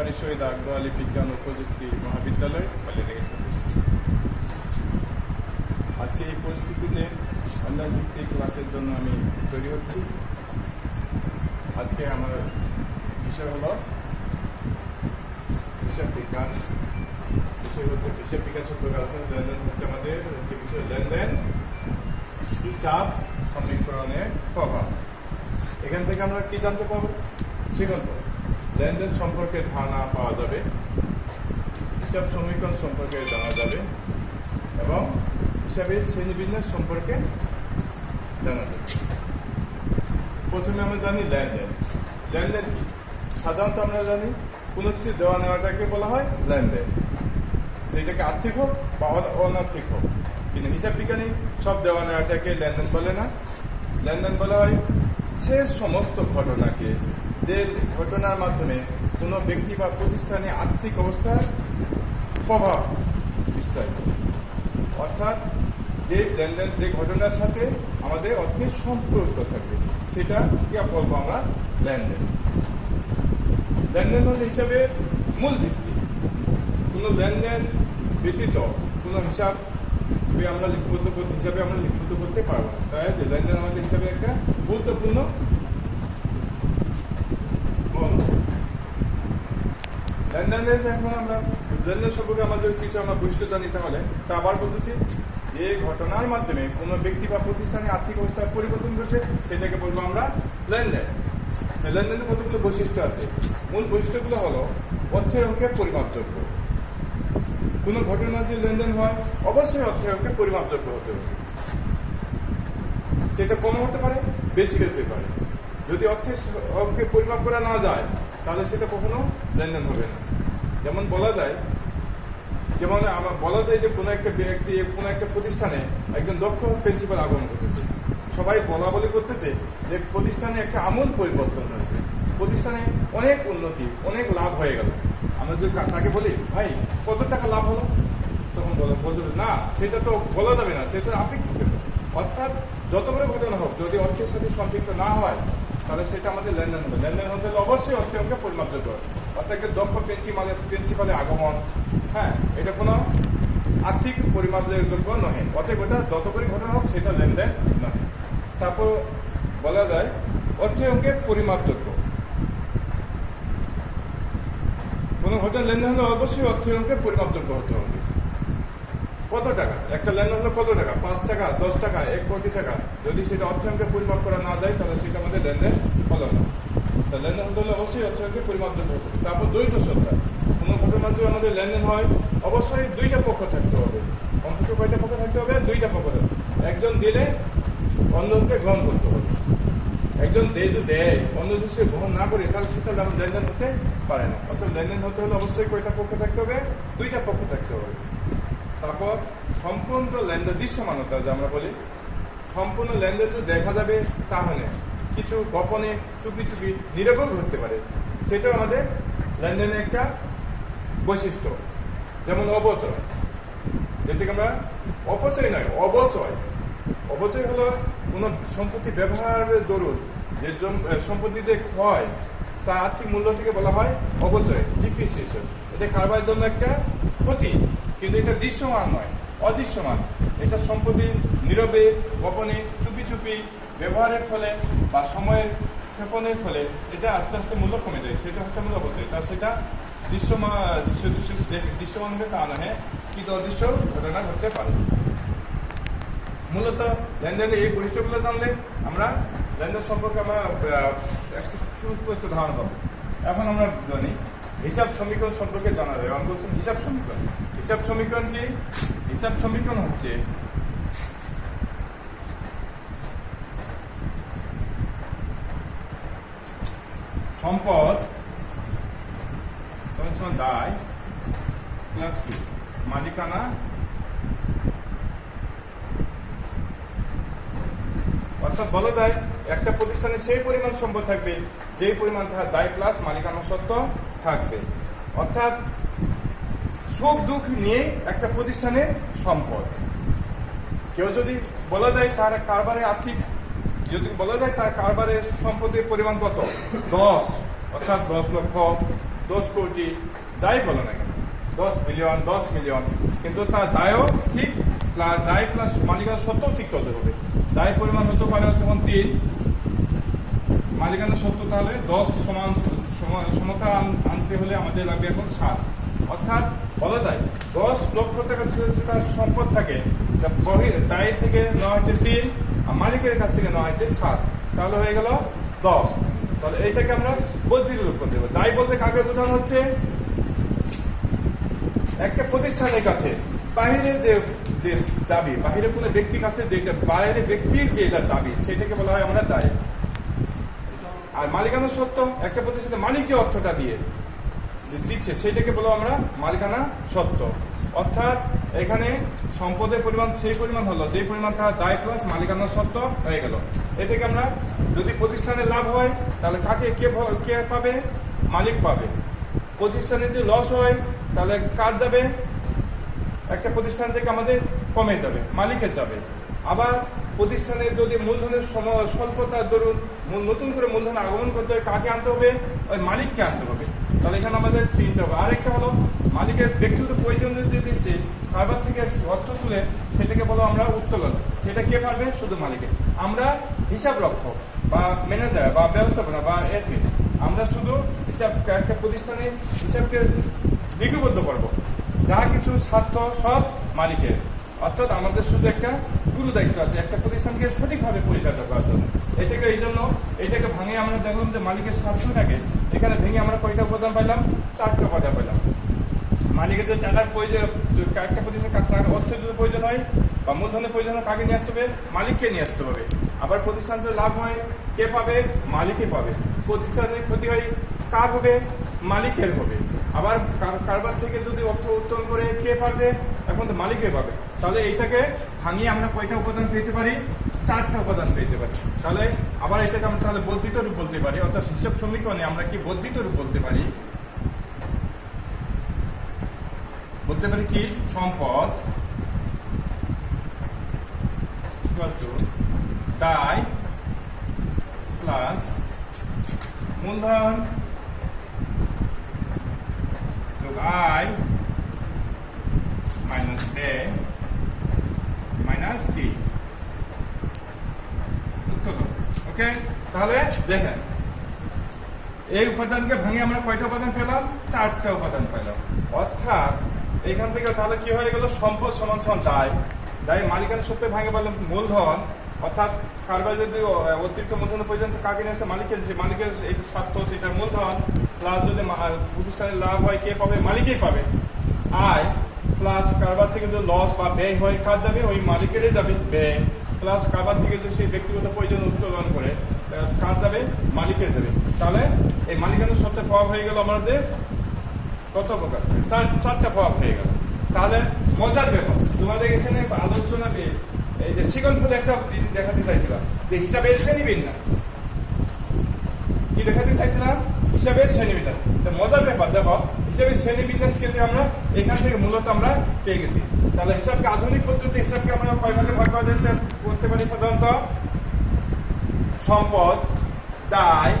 সরকারি শহীদ আকবর আলী বিজ্ঞান ও প্রযুক্তি মহাবিদ্যালয় আজকে এই পরিস্থিতিতে অনলাইন ভিত্তিক ক্লাসের জন্য আমি তৈরি হচ্ছি। আজকে আমার বিষয় হলো হিসাব বিজ্ঞান। বিষয় হচ্ছে হিসাব বিজ্ঞান সম্পর্কে লেনদেন হচ্ছে আমাদের একটি বিষয়, লেনদেন, হিসাব সমীকরণের প্রভাব। এখান থেকে আমরা কি জানতে পারব? সেখান লেনদেন সম্পর্কে ধারণা পাওয়া যাবে, হিসাব সমীকরণ সম্পর্কে জানা যাবে, এবং হিসাবে শ্রেণীবিন্যাস সম্পর্কে জানা যাবে। প্রথমে আমরা জানি লেনদেন। লেনদেন কি? সাধারণত আমরা জানি কোনো কিছু দেওয়া নেওয়াটাকে বলা হয় লেনদেন। সেটাকে আর্থিক হোক বা অনার্থিক হোক। কিন্তু হিসাব বিজ্ঞানী সব দেওয়া নেওয়াটাকে লেনদেন বলে না। লেনদেন বলা হয় সে সমস্ত ঘটনাকে যে ঘটনার মাধ্যমে কোনো ব্যক্তি বা প্রতিষ্ঠানে আর্থিক অবস্থার প্রভাব বিস্তারিত। অর্থাৎ যে লেনদেন, যে ঘটনার সাথে আমাদের অর্থের সম্পর্ক থাকবে, সেটা কি বলব আমরা লেনদেন। লেনদেন হল হিসাবে মূল ভিত্তি। কোনো লেনদেন ব্যতীত কোনো হিসাব আমরা লিপিবদ্ধ করতে হিসাবে আমরা লিপিবদ্ধ করতে পারব না। তাই লেনদেন আমাদের হিসাবে একটা গুরুত্বপূর্ণ লেনদেনের এখন আমরা লেনদেন সম্পর্কে আমাদের কিছু আমরা বৈশিষ্ট্য জানি তাহলে তা আবার বলতেছি, যে ঘটনার মাধ্যমে কোনো ব্যক্তি বা প্রতিষ্ঠানে আর্থিক অবস্থার পরিবর্তন ঘটছে, সেটাকে বলব আমরা লেনদেন। তো লেনদেনের কতগুলো বৈশিষ্ট্য আছে? মূল বৈশিষ্ট্যগুলো হলো অর্থের অঙ্কে পরিমাপযোগ্য। কোনো ঘটনা যে লেনদেন হয়, অবশ্যই অর্থের অঙ্কে পরিমাপযোগ্য হতে হবে। সেটা কম হতে পারে, বেশি হতে পারে। যদি অর্থের অঙ্কে পরিমাপ করা না যায়, তাহলে সেটা কখনো লেনদেন হবে না। যেমন বলা যায়, যেমন আমার বলা যায় যে কোনো একটা ব্যক্তি কোনো একটা প্রতিষ্ঠানে একজন দক্ষ প্রিন্সিপাল আগমন করতেছে। সবাই বলা বলি করতেছে যে প্রতিষ্ঠানে একটা আমূল পরিবর্তন হয়েছে। প্রতিষ্ঠানে অনেক উন্নতি, অনেক লাভ হয়ে গেল। আমরা যদি তাকে বলি, ভাই, কত টাকা লাভ হলো? তখন বলে বলতে না, সেটা তো বলা যাবে না, সেটা আপেক্ষিক। অর্থাৎ যত বড় ঘটনা হোক, যদি অর্থের সাথে সম্পৃক্ত না হয় তাহলে সেটা আমাদের লেনদেন হবে। লেনদেন হতে হলে অবশ্যই অর্থের অঙ্কে পরিমাপযোগ্য। অর্থাৎ দক্ষ প্রিন্সিপালের প্রিন্সিপালের আগমন হ্যাঁ এটা কোনো আর্থিক পরিমাপ পরিমাপযোগ্য নহে। অতএব এটা যত করে ঘটনা হোক, সেটা লেনদেন নহে। তারপর বলা যায়, অর্থের অঙ্কে পরিমাপযোগ্য কোনো ঘটনা লেনদেন হলে অবশ্যই অর্থের অঙ্কে পরিমাপযোগ্য হতে হবে। কত টাকা? একটা লেনদেন হলো কত টাকা? পাঁচ টাকা, দশ টাকা, এক কোটি টাকা। যদি সেটা অর্থের পরিমাপ করা না যায়, তাহলে সেটা আমাদের লেনদেন হলো না। তা লেনদেন হলে অবশ্যই অর্থের পরিমাপযোগ্য হতে হবে। তারপর দ্বৈত সত্তা। কোনো ঘটনার যদি আমাদের লেনদেন হয়, অবশ্যই দুইটা পক্ষ থাকতে হবে। কমপক্ষে কয়টা পক্ষ থাকতে হবে? দুইটা পক্ষ থাকতে একজন দিলে অন্যকে গ্রহণ করতে হবে। একজন যেহেতু দেয়, অন্য সে গ্রহণ না করে, তাহলে সেটা লেনদেন হতে পারে না। অর্থাৎ লেনদেন হতে হলে অবশ্যই কয়টা পক্ষ থাকতে হবে? দুইটা পক্ষ থাকতে হবে। তারপর সম্পূর্ণ লেনদেন, দৃশ্যমানতা যে আমরা বলি, সম্পূর্ণ যদি দেখা যাবে, তাহলে কিছু গোপনে চুপি চুপি নিরাপদ ঘটতে পারে। সেটাও আমাদের লেনদেনের একটা বৈশিষ্ট্য, যেমন অবচয় যেটাকে আমরা অপচয় নয়, অবচয়। অবচয় হলো কোনো সম্পত্তি ব্যবহারের দরুন, যে সম্পত্তি যে ক্ষয়, তার আর্থিক মূল্য থেকে বলা হয় অবচয় ডিপ্রিসিয়েশন এটা কারবার জন্য একটা ক্ষতি। কিন্তু এটা দৃশ্যমান নয়, অদৃশ্যমান। এটা সম্পত্তি নীরবে, গোপনে, চুপি চুপি ব্যবহারের ফলে বা সময়ের ক্ষেপণের ফলে এটা আস্তে আস্তে মূল্য কমে যায়। সেটা হচ্ছে আমাদের অবচয় তা সেটা দৃশ্যমান দৃশ্যমান হবে তা নয় কিন্তু অদৃশ্য ঘটনা ঘটতে পারে। মূলত লেনদেনের এই বৈশিষ্ট্যগুলো জানলে আমরা লেনদেন সম্পর্কে আমরা একটা সুস্পষ্ট ধারণা পাবো। এখন আমরা জানি হিসাব সমীকরণ সম্পর্কে জানা যায়। আমি বলছেন হিসাব সমীকরণ। হিসাব সমীকরণ কি? হিসাব সমীকরণ হচ্ছে সম্পদ দায় প্লাস কি? মালিকানা অর্থাৎ বলা যায়, একটা প্রতিষ্ঠানে সেই পরিমাণ সম্পদ থাকবে, যেই পরিমাণ দায় প্লাস মালিকানা সত্ত্ব থাকবে। অর্থাৎ সুখ, দুঃখ নিয়ে একটা প্রতিষ্ঠানের সম্পদ। কেউ যদি বলা যায় তার কারবারে আর্থিক, যদি বলা যায় তার কারবারের সম্পদের পরিমাণ কত? দশ। অর্থাৎ দশ লক্ষ, দশ কোটি, যাই বলো না দশ মিলিয়ন দশ মিলিয়ন। কিন্তু তার দায়ও ঠিক দায় প্লাস মালিকানা সত্ত্বেও ঠিক করতে হবে। দায় পরিমাণ হতে পারে তখন তিন। মালিকানা সত্য তাহলে দশ সমান- সমতা আন- আনতে হলে আমাদের লাগবে এখন সাত। অর্থাৎ বলা যায় দশ লক্ষ টাকা সম্পদ থাকে দায় থেকে নেওয়া হচ্ছে তিন, আর মালিকের কাছ থেকে নেওয়া হচ্ছে সাত। তাহলে হয়ে গেল দশ। তাহলে এইটাকে আমরা বদ্ধির রূপ করতে দায় বলতে কাকে বোঝানো হচ্ছে, একটা প্রতিষ্ঠানের কাছে বাহিরের যে দাবি বাহিরে কোনো ব্যক্তির কাছে যেটা, বাইরের ব্যক্তির যেটা দাবি, সেটাকে বলা হয় আমরা দায়। মালিকানা সত্য, একটা প্রতিষ্ঠানে মালিক যে অর্থটা দিয়ে দিচ্ছে, সেটাকে বলো আমরা মালিকানা সত্য। অর্থাৎ এখানে সম্পদের পরিমাণ, সেই পরিমাণ হলো, যে পরিমাণ তার দায় প্লাস মালিকানা সত্য হয়ে গেল। থেকে আমরা যদি প্রতিষ্ঠানের লাভ হয়, তাহলে কাকে কে কে পাবে? মালিক পাবে। প্রতিষ্ঠানের যে লস হয়, তাহলে কার যাবে? একটা প্রতিষ্ঠান থেকে আমাদের কমে যাবে, মালিকের যাবে। আবার প্রতিষ্ঠানের যদি মূলধনের স্বল্পতার দরুন নতুন করে মূলধন আগমন করতে হয়, কাকে আনতে হবে? ওই মালিককে আনতে হবে। তাহলে এখানে আমাদের তিনটা হবে। আরেকটা হলো, মালিকের ব্যক্তিগত প্রয়োজন যদি সে কারবার থেকে অর্থ তুলে সেটাকে বলো আমরা উত্তোলন। সেটা কে পারবে শুধু মালিকের আমরা হিসাব রক্ষক বা ম্যানেজার বা ব্যবস্থাপনা বা এডমিন আমরা শুধু হিসাব একটা প্রতিষ্ঠানে হিসাবকে লিপিবদ্ধ করব। যা কিছু স্বার্থ সব মালিকের। অর্থাৎ আমাদের শুধু একটা গুরু দায়িত্ব আছে। একটা প্রতিষ্ঠানকে সঠিকভাবে পরিচালনা করার জন্য। এটাকে এই জন্য এটাকে ভাঙে আমরা দেখলাম যে মালিকের স্বার্থটাকে এখানে ভেঙে আমরা কয়টা উপাদান পাইলাম? চারটা উপাদান পাইলাম। মালিকের যে টাকার প্রয়োজন একটা প্রতিষ্ঠানে কার টাকার অর্থ যদি প্রয়োজন হয় বা মূলধনের প্রয়োজন হয়, কাকে নিয়ে আসতে হবে? মালিককে নিয়ে আসতে হবে। আবার প্রতিষ্ঠান যদি লাভ হয়, কে পাবে? মালিকই পাবে। প্রতিষ্ঠানের ক্ষতি হয় কার হবে? মালিকের হবে। আবার কার- কারবার থেকে যদি অর্থ উত্তোলন করে কে পারবে? এখন তো মালিকই পাবে। তাহলে এইটাকে ভাঙিয়ে আমরা কয়টা উপাদান পেতে পারি? চারটা উপাদান পেতে পারি। তাহলে আবার এটাকে আমরা তাহলে বর্ধিত রূপ বলতে পারি। অর্থাৎ হিসাব সমীকরণে আমরা কি বর্ধিত রূপ বলতে পারি? বলতে পারি কি? সম্পদ। দায় প্লাস মূলধন যোগ আয় মাইনাস ব্যয় মাইনাস কি? ওকে? তাহলে দেখেন, এই উপাদানকে ভাঙে আমরা কয়টা উপাদান পেলাম? চারটা উপাদান পেলাম। অর্থাৎ এখান থেকে তাহলে কি হয়ে গেল? সম্পদ সমান সমান দায়। দায় মালিকানা সূত্রে ভাঙে পেলাম মূলধন। অর্থাৎ কারবার যদি অতিরিক্ত মূলধন পর্যন্ত কাকে নিয়ে আসে? মালিকের যে মালিকের যে স্বার্থ, সেটা মূলধন। প্লাস যদি প্রতিষ্ঠানের লাভ হয়, কে পাবে? মালিকই পাবে। আয় প্লাস কারবার থেকে যদি লস বা ব্যয় হয় কাজ যাবে? ওই মালিকেরই যাবে ব্যয়। প্লাস কারবার থেকে যদি সেই ব্যক্তিগত প্রয়োজন উত্তোলন করে কাজ যাবে? মালিকের যাবে। তাহলে এই মালিকানার সত্ত্বে প্রভাব হয়ে গেল আমাদের কত প্রকার? চার, চারটা প্রভাব হয়ে গেল। তাহলে মজার ব্যাপার, তোমাদের এখানে আলোচনা এই যে সিগন ফুলে একটা দেখাতে চাইছিলাম, যে হিসাবে শ্রেণি বিন্যাস কি দেখাতে চাইছিলাম? হিসাবে শ্রেণীবিন্যাস। মজার ব্যাপার, দেখো, হিসাবে শ্রেণীবিন্যাস কেন্দ্রে আমরা এখান থেকে মূলত আমরা পেয়ে গেছি। তাহলে হিসাবকে আধুনিক পদ্ধতি, হিসাবকে আমরা কয় ভাগে ভাগ করা করতে পারি সাধারণত সম্পদ, দায়